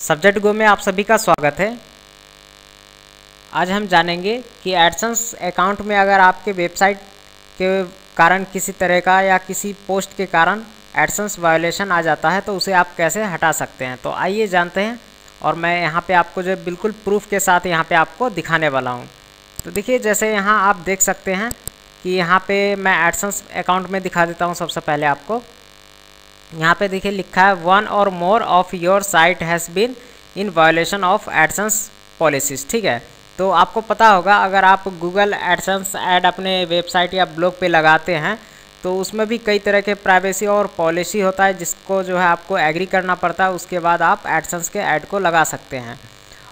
Subject गो में आप सभी का स्वागत है। आज हम जानेंगे कि एडसन्स अकाउंट में अगर आपके वेबसाइट के कारण किसी तरह का या किसी पोस्ट के कारण एडसन्स वायोलेशन आ जाता है तो उसे आप कैसे हटा सकते हैं? तो आइए जानते हैं और मैं यहाँ पे आपको जो बिल्कुल प्रूफ के साथ यहाँ पे आपको दिखाने वाला हूँ। तो देखिए, जैसे यहाँ आप देख सकते हैं कि यहाँ पे मैं एडसन्स अकाउंट में दिखा देता हूँ सबसे पहले आपको। यहाँ पे देखिए लिखा है one or more of your site has been in violation of AdSense policies ठीक है? तो आपको पता होगा, अगर आप गूगल एडसन्स ऐड अपने वेबसाइट या ब्लॉग पे लगाते हैं तो उसमें भी कई तरह के प्राइवेसी और पॉलिसी होता है, जिसको जो है आपको एग्री करना पड़ता है, उसके बाद आप एडसन्स के ऐड को लगा सकते हैं।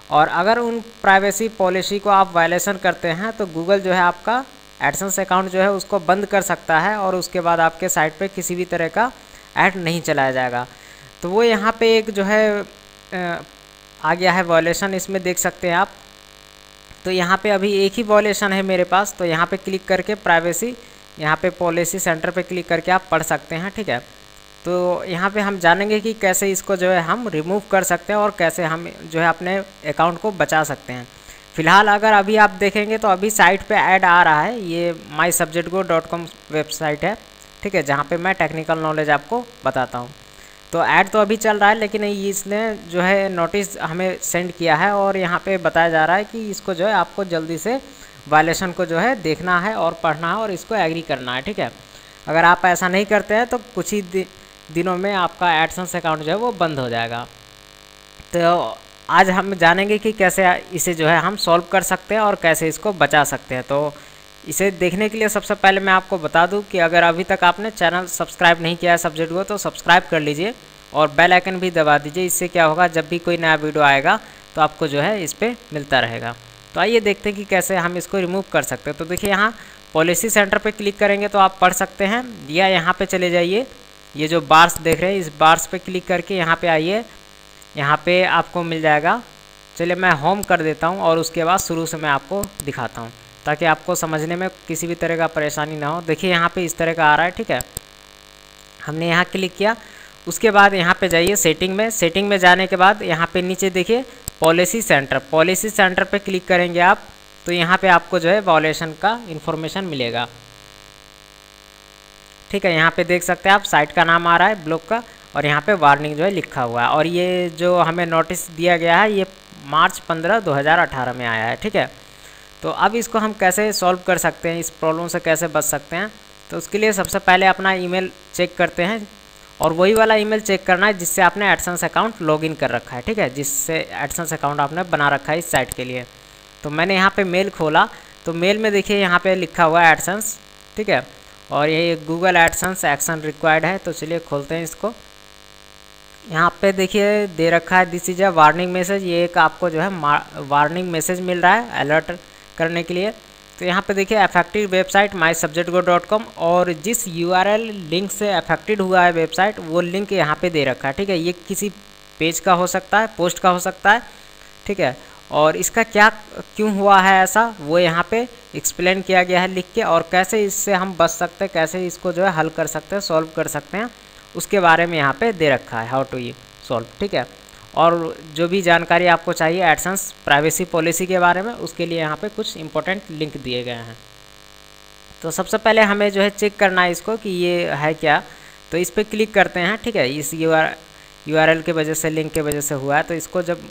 और अगर उन प्राइवेसी पॉलिसी को आप वायलेशन करते हैं तो गूगल जो है आपका एडसन्स अकाउंट जो है उसको बंद कर सकता है, और उसके बाद आपके साइट पर किसी भी तरह का ऐड नहीं चलाया जाएगा। तो वो यहाँ पे एक जो है आ गया है वॉलेशन इसमें देख सकते हैं आप। तो यहाँ पे अभी एक ही वॉलेशन है मेरे पास तो यहाँ पे क्लिक करके प्राइवेसी यहाँ पे पॉलिसी सेंटर पे क्लिक करके आप पढ़ सकते हैं, ठीक है? तो यहाँ पे हम जानेंगे कि कैसे इसको जो है हम रिमूव कर सकते हैं और कैसे हम जो है अपने अकाउंट को बचा सकते हैं। फ़िलहाल अगर अभी आप देखेंगे तो अभी साइट पे ऐड आ रहा है, ये my go dot com website है। ठीक है जहाँ पे मैं टेक्निकल नॉलेज आपको बताता हूँ। तो ऐड तो अभी चल रहा है लेकिन इसने जो है नोटिस हमें सेंड किया है और यहाँ पे बताया जा रहा है कि इसको जो है आपको जल्दी से वायलेशन को जो है देखना है और पढ़ना है और इसको एग्री करना है ठीक है। अगर आप ऐसा नहीं करते हैं तो कुछ ही दि, दिनों में आपका एडसन्स अकाउंट जो है वो बंद हो जाएगा। तो आज हम जानेंगे कि कैसे इसे जो है हम सॉल्व कर सकते हैं और कैसे इसको बचा सकते हैं। तो इसे देखने के लिए सबसे पहले मैं आपको बता दूँ कि अगर अभी तक आपने चैनल सब्सक्राइब नहीं किया है, सब्जेक्ट को तो सब्सक्राइब कर लीजिए और बेल आइकन भी दबा दीजिए। इससे क्या होगा, जब भी कोई नया वीडियो आएगा तो आपको जो है इस पर मिलता रहेगा। तो आइए देखते हैं कि कैसे हम इसको रिमूव कर सकते हैं। तो देखिए यहाँ पॉलिसी सेंटर पर क्लिक करेंगे तो आप पढ़ सकते हैं। या यहाँ पर चले जाइए। ये जो बार्स देख रहे हैं, इस बार्स पर क्लिक करके यहाँ पर आइए। यहाँ पर आपको मिल जाएगा। चलिए मैं होम कर देता हूँ और उसके बाद शुरू से मैं आपको दिखाता हूँ। ताकि आपको समझने में किसी भी तरह का परेशानी ना हो। देखिए, यहाँ पे इस तरह का आ रहा है, ठीक है? हमने यहाँ क्लिक किया। उसके बाद यहाँ पे जाइए सेटिंग में। सेटिंग में जाने के बाद यहाँ पे नीचे देखिए, पॉलिसी सेंटर। पॉलिसी सेंटर पे क्लिक करेंगे आप तो यहाँ पे आपको जो है वॉलेशन का इन्फॉर्मेशन मिलेगा। ठीक है, यहाँ पे देख सकते हैं आप, साइट का नाम आ रहा है, ब्लॉक का, और यहाँ पे वार्निंग जो है लिखा हुआ है। और ये जो हमें नोटिस दिया गया है, ये मार्च 15 2018 में आया है, ठीक है? तो अब इसको हम कैसे सॉल्व कर सकते हैं, इस प्रॉब्लम से कैसे बच सकते हैं? तो उसके लिए सबसे पहले अपना ईमेल चेक करते हैं और वही वाला ईमेल चेक करना है जिससे आपने एडसन्स अकाउंट लॉगिन कर रखा है, ठीक है? जिससे एडसन्स अकाउंट आपने बना रखा है इस साइट के लिए। तो मैंने यहाँ पे मेल खोला। तो मेल में देखिए यहाँ पे लिखा हुआ है एडसन्स ठीक है? और ये गूगल एडसन्स एक्शन रिक्वायर्ड है तो चलिए खोलते हैं इसको। यहाँ पे देखिए दे रखा है this is a warning message ये एक आपको जो है वार्निंग मैसेज मिल रहा है अलर्ट करने के लिए। तो यहाँ पे देखिए affected website my subject go dot com और जिस यू आर एल लिंक से अफेक्टेड हुआ है वेबसाइट वो लिंक यहाँ पे दे रखा है। ठीक है, ये किसी पेज का हो सकता है पोस्ट का हो सकता है। ठीक है, और इसका क्या, क्यों हुआ है ऐसा, वो यहाँ पे एक्सप्लेन किया गया है लिख के, और कैसे इससे हम बच सकते हैं, कैसे इसको जो है हल कर सकते हैं सॉल्व कर सकते हैं, उसके बारे में यहाँ पे दे रखा है हाउ टू यू सॉल्व ठीक है और जो भी जानकारी आपको चाहिए एडसन्स प्राइवेसी पॉलिसी के बारे में, उसके लिए यहाँ पे कुछ इंपॉर्टेंट लिंक दिए गए हैं। तो सबसे पहले हमें जो है चेक करना है इसको कि ये है क्या। तो इस पर क्लिक करते हैं, ठीक है? इस U R U R L के वजह से लिंक के वजह से हुआ है। तो इसको जब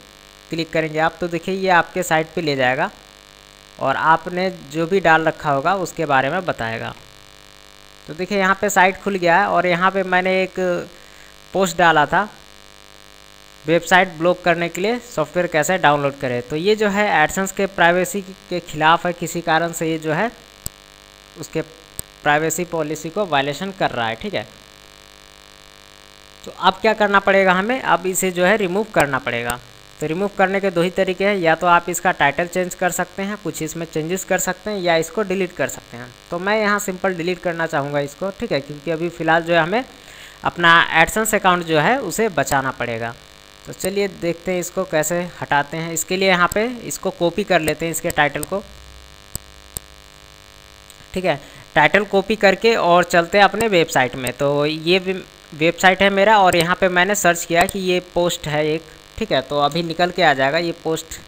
क्लिक करेंगे आप तो देखिए ये आपके साइट पे ले जाएगा और आपने जो भी डाल रखा होगा, उसके बारे में बताएगा। तो देखिए यहाँ पे साइट खुल गया है और यहाँ पे मैंने एक पोस्ट डाला था। वेबसाइट ब्लॉक करने के लिए सॉफ्टवेयर कैसे डाउनलोड करें? तो ये जो है एडसन्स के प्राइवेसी के खिलाफ है, किसी कारण से ये जो है उसके प्राइवेसी पॉलिसी को वायलेशन कर रहा है, ठीक है? तो अब क्या करना पड़ेगा हमें? अब इसे जो है रिमूव करना पड़ेगा। तो रिमूव करने के दो ही तरीके हैं, या तो आप इसका टाइटल चेंज कर सकते हैं, कुछ इसमें चेंजेस कर सकते हैं, या इसको डिलीट कर सकते हैं। तो मैं यहाँ सिंपल डिलीट करना चाहूँगा इसको, ठीक है? क्योंकि अभी फ़िलहाल जो है हमें अपना एडसन्स अकाउंट जो है उसे बचाना पड़ेगा। तो चलिए देखते हैं इसको कैसे हटाते हैं। इसके लिए यहाँ पे इसको कॉपी कर लेते हैं इसके टाइटल को। ठीक है टाइटल कॉपी करके और चलते हैं अपने वेबसाइट में। तो ये वेबसाइट है मेरा और यहाँ पे मैंने सर्च किया कि ये पोस्ट है एक। ठीक है तो अभी निकल के आ जाएगा ये पोस्ट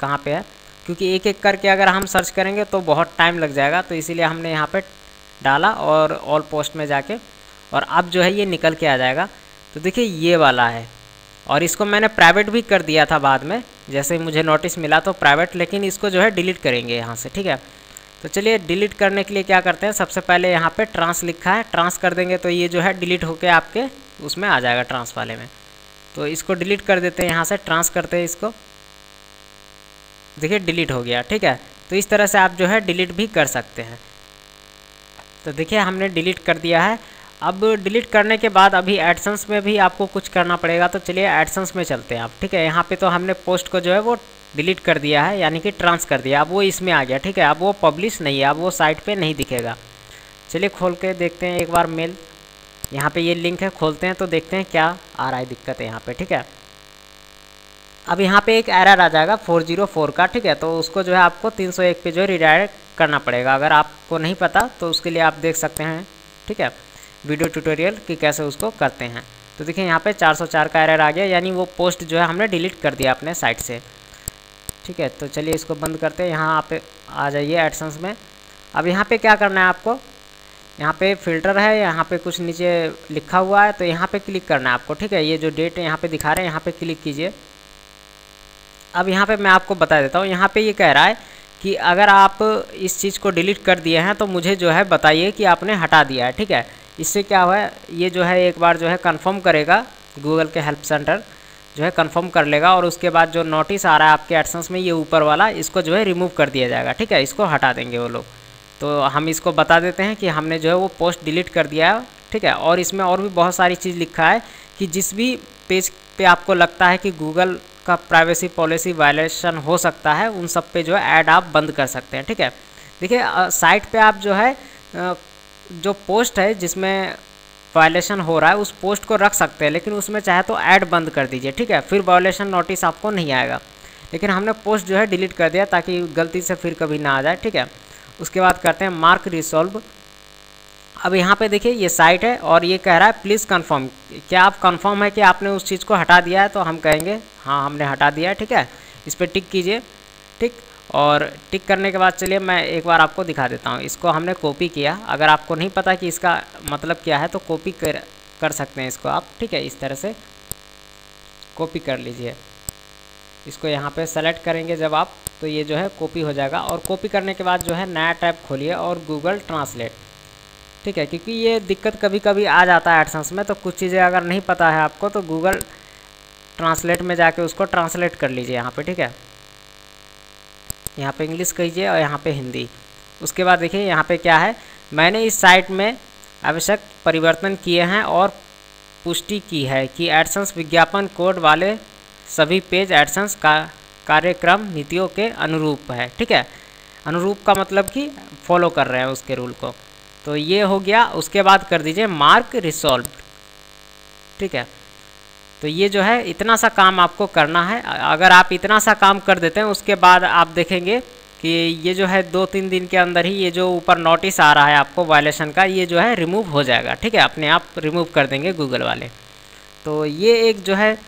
कहाँ पे है। क्योंकि एक एक करके अगर हम सर्च करेंगे तो बहुत टाइम लग जाएगा तो इसीलिए हमने यहाँ पे डाला और ऑल पोस्ट में जाके। और अब जो है ये निकल के आ जाएगा। तो देखिए ये वाला है। और इसको मैंने प्राइवेट भी कर दिया था बाद में। जैसे मुझे नोटिस मिला तो प्राइवेट लेकिन इसको जो है डिलीट करेंगे यहाँ से, ठीक है? तो चलिए डिलीट करने के लिए क्या करते हैं? सबसे पहले यहाँ पे ट्रांस लिखा है। ट्रांस कर देंगे तो ये जो है डिलीट होके आपके उसमें आ जाएगा ट्रांस वाले में। तो इसको डिलीट कर देते हैं यहाँ से ट्रांस करते हैं इसको। देखिए डिलीट हो गया, ठीक है? तो इस तरह से आप जो है डिलीट भी कर सकते हैं। तो देखिए हमने डिलीट कर दिया है। अब डिलीट करने के बाद अभी एडसन्स में भी आपको कुछ करना पड़ेगा तो चलिए एडसन्स में चलते हैं आप, ठीक है? यहाँ पे तो हमने पोस्ट को जो है वो डिलीट कर दिया है, यानी कि ट्रांस कर दिया, अब वो इसमें आ गया, ठीक है? अब वो पब्लिश नहीं है, अब वो साइट पे नहीं दिखेगा। चलिए खोल के देखते हैं, एक बार मेल यहाँ पे ये लिंक है, खोलते हैं तो देखते हैं क्या आ रहा है दिक्कत है यहाँ पे, ठीक है? अब यहाँ पे एक एरर आ जाएगा 404 का, ठीक है? तो उसको जो है आपको 301 पे जो है रिडायरेक्ट करना पड़ेगा, अगर आपको नहीं पता तो उसके लिए आप देख सकते हैं, ठीक है? वीडियो ट्यूटोरियल कि कैसे उसको करते हैं। तो देखिए यहाँ पे 404 का एरर आ गया, यानी वो पोस्ट जो है हमने डिलीट कर दिया अपने साइट से। ठीक है तो चलिए इसको बंद करते हैं। यहाँ आप आ जाइए एडसन्स में। अब यहाँ पे क्या करना है आपको? यहाँ पे फ़िल्टर है, यहाँ पे कुछ नीचे लिखा हुआ है तो यहाँ पे क्लिक करना है आपको। ठीक है, ये जो डेट यहाँ पे दिखा रहे हैं, यहाँ पे क्लिक कीजिए। अब यहाँ पे मैं आपको बता देता हूँ, यहाँ पे ये कह रहा है कि अगर आप इस चीज़ को डिलीट कर दिए हैं तो मुझे जो है बताइए कि आपने हटा दिया है। ठीक है इससे क्या हुआ, ये जो है एक बार जो है कंफर्म करेगा गूगल के हेल्प सेंटर जो है कंफर्म कर लेगा और उसके बाद जो नोटिस आ रहा है आपके एडसेंस में, ये ऊपर वाला, इसको जो है रिमूव कर दिया जाएगा, ठीक है? इसको हटा देंगे वो लोग। तो हम इसको बता देते हैं कि हमने जो है वो पोस्ट डिलीट कर दिया है, ठीक है? और इसमें और भी बहुत सारी चीज़ लिखा है कि जिस भी पेज पे आपको लगता है कि गूगल का प्राइवेसी पॉलिसी वायलेशन हो सकता है, उन सब पे जो है ऐड आप बंद कर सकते हैं, ठीक है? देखिए साइट पे आप जो है जो पोस्ट है जिसमें वायलेशन हो रहा है, उस पोस्ट को रख सकते हैं, लेकिन उसमें चाहे तो ऐड बंद कर दीजिए, ठीक है? फिर वायलेशन नोटिस आपको नहीं आएगा। लेकिन हमने पोस्ट जो है डिलीट कर दिया ताकि गलती से फिर कभी ना आ जाए, ठीक है? उसके बाद करते हैं मार्क रिसॉल्व अब यहाँ पे देखिए, ये साइट है और ये कह रहा है प्लीज़ कंफर्म क्या आप कंफर्म है कि आपने उस चीज़ को हटा दिया है? तो हम कहेंगे हाँ हमने हटा दिया है, ठीक है? इस पर टिक कीजिए, ठीक? और टिक करने के बाद चलिए मैं एक बार आपको दिखा देता हूँ। इसको हमने कॉपी किया। अगर आपको नहीं पता कि इसका मतलब क्या है तो कॉपी कर कर सकते हैं इसको आप। ठीक है, इस तरह से कॉपी कर लीजिए। इसको यहाँ पे सेलेक्ट करेंगे जब आप तो ये जो है कॉपी हो जाएगा। और कॉपी करने के बाद जो है नया टैब खोलिए और गूगल ट्रांसलेट। ठीक है, क्योंकि ये दिक्कत कभी कभी आ जाता है एडसेंस में तो कुछ चीज़ें अगर नहीं पता है आपको तो गूगल ट्रांसलेट में जाके उसको ट्रांसलेट कर लीजिए यहाँ पे। ठीक है यहाँ पे इंग्लिश कीजिए और यहाँ पे हिंदी। उसके बाद देखिए यहाँ पे क्या है? मैंने इस साइट में आवश्यक परिवर्तन किए हैं और पुष्टि की है कि एडसेंस विज्ञापन कोड वाले सभी पेज एडसेंस का कार्यक्रम नीतियों के अनुरूप है। ठीक है? अनुरूप का मतलब कि फॉलो कर रहे हैं उसके रूल को। तो ये हो गया। उसके बाद कर दीजिए मार्क रिसॉल्व ठीक है? तो ये जो है, इतना सा काम आपको करना है। अगर आप इतना सा काम कर देते हैं, उसके बाद आप देखेंगे कि ये जो है दो तीन दिन के अंदर ही ये जो ऊपर नोटिस आ रहा है आपको वायलेशन का, ये जो है रिमूव हो जाएगा। ठीक है? अपने आप रिमूव कर देंगे गूगल वाले। तो ये एक जो है,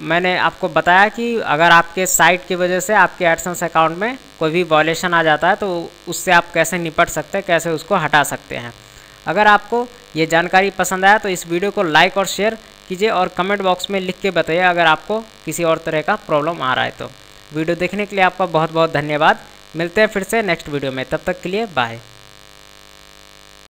मैंने आपको बताया कि अगर आपके साइट की वजह से आपके एडसेंस अकाउंट में कोई भी वॉलेशन आ जाता है तो उससे आप कैसे निपट सकते हैं, कैसे उसको हटा सकते हैं। अगर आपको ये जानकारी पसंद आया तो इस वीडियो को लाइक और शेयर कीजिए और कमेंट बॉक्स में लिख के बताइए अगर आपको किसी और तरह का प्रॉब्लम आ रहा है तो। वीडियो देखने के लिए आपका बहुत बहुत धन्यवाद। मिलते हैं फिर से नेक्स्ट वीडियो में। तब तक के लिए बाय।